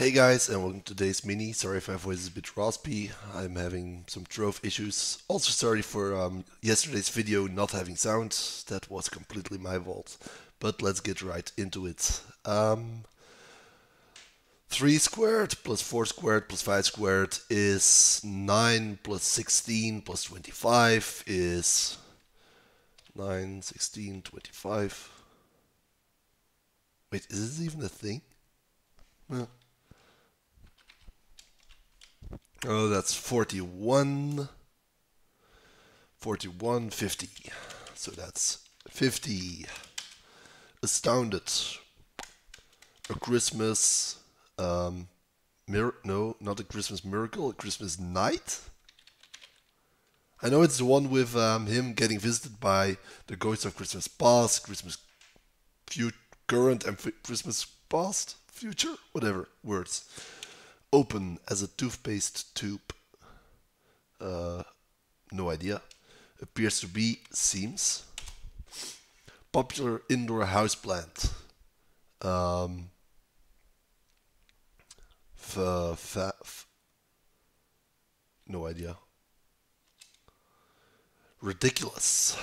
Hey guys and welcome to today's mini. Sorry if my voice is a bit raspy. I'm having some Trove issues. Also sorry for um, yesterday's video not having sound. That was completely my fault. But let's get right into it. Um, 3 squared plus 4 squared plus 5 squared is 9 plus 16 plus 25 is 9, 16, 25. Wait, is this even a thing? Oh, that's 41. 41, 50. So that's 50. Astounded. A Christmas. Um, mir- no, not a Christmas miracle, a Christmas night. I know it's the one with um, him getting visited by the ghosts of Christmas past, Christmas current, and Christmas past, future, whatever words open as a toothpaste tube. Uh, no idea. Appears to be seems. Popular indoor houseplant. Um, no idea. Ridiculous.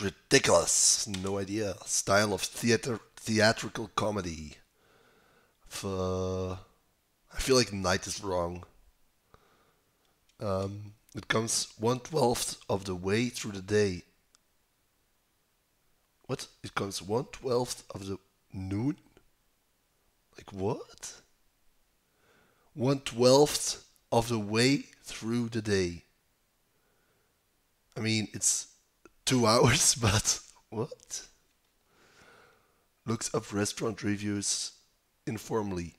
Ridiculous. No idea. Style of theater theatrical comedy. I feel like night is wrong. Um, it comes one twelfth of the way through the day. What? It comes one twelfth of the noon? Like what? One twelfth of the way through the day. I mean, it's two hours, but what? Looks up restaurant reviews informally.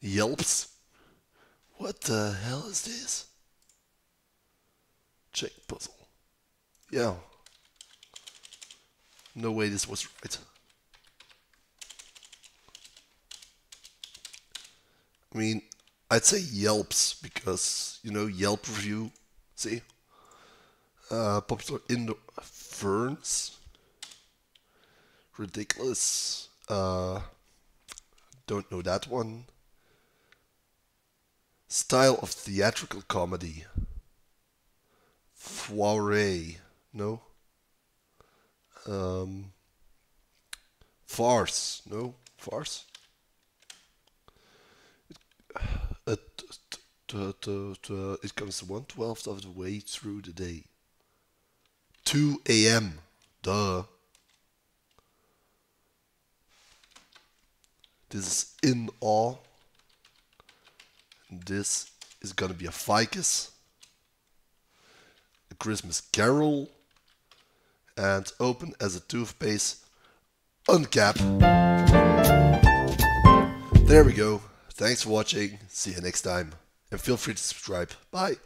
Yelps? What the hell is this? Check puzzle. Yeah. No way this was right. I mean, I'd say Yelps because, you know, Yelp review. See? Uh, popular indoor ferns. Ridiculous. Uh, don't know that one. Style of theatrical comedy. Foire. No. Um, farce. No. Farce. It, it, comes one twelfth of the way through the day. 2 a.m. Duh. This is in awe. This is gonna be a ficus, a Christmas carol, and open as a toothpaste uncap. There we go. Thanks for watching. See you next time. And feel free to subscribe. Bye.